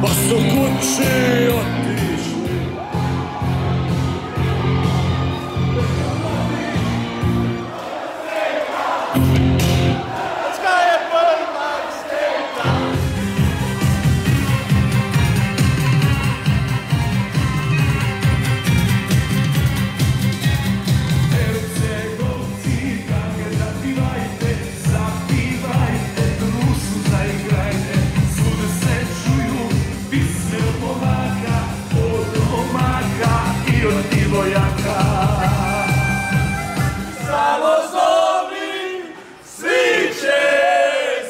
Passou curtir divojaka. Samo zovi, sviće,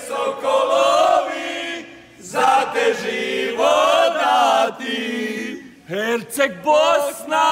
sokolovi, za te život dati. Herceg Bosna